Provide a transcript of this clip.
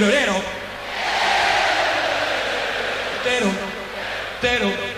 telonero. Tero, tero.